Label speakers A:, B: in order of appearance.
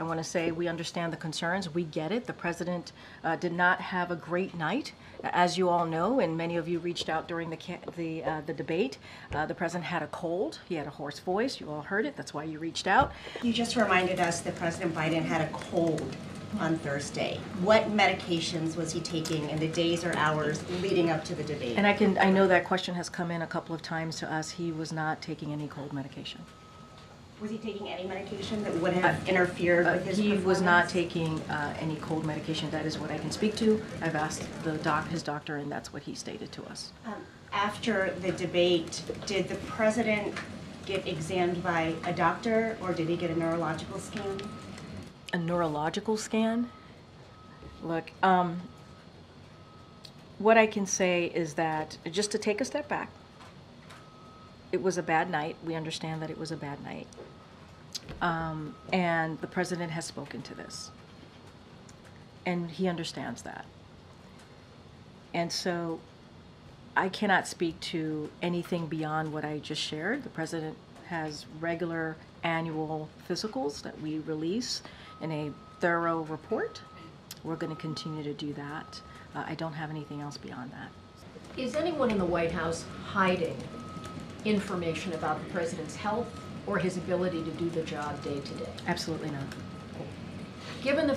A: I want to say we understand the concerns. We get it. The president uh, did not have a great night, as you all know, and many of you reached out during the the uh, the debate. Uh, the president had a cold. He had a hoarse voice. You all heard it. That's why you reached out.
B: You just reminded us that President Biden had a cold on Thursday. What medications was he taking in the days or hours leading up to the debate?
A: And I can I know that question has come in a couple of times to us. He was not taking any cold medication.
B: Was he taking any medication that would have interfered
A: Uh,
B: with his
A: He was not
B: performance?
A: taking uh, any cold medication. That is what I can speak to. I've asked the doc, his doctor, and that's what he stated to us.
B: Um, After the debate, did the president get examined by a doctor or did he get a neurological scan?
A: A neurological scan? Look, um, what I can say is that, just to take a step back, it was a bad night. We understand that it was a bad night. Um, and the president has spoken to this. And he understands that. And so I cannot speak to anything beyond what I just shared. The president has regular annual physicals that we release in a thorough report. We're going to continue to do that. Uh, I don't have anything else beyond that.
C: Is anyone in the White House hiding information about the president's health or his ability to do the job day to day?
A: Absolutely not.
C: Given the